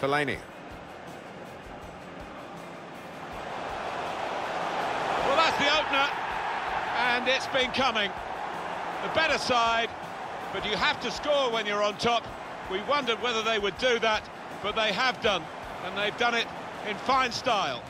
Fellaini. Well, that's the opener, and it's been coming. The better side, but you have to score when you're on top. We wondered whether they would do that, but they have done, and they've done it in fine style.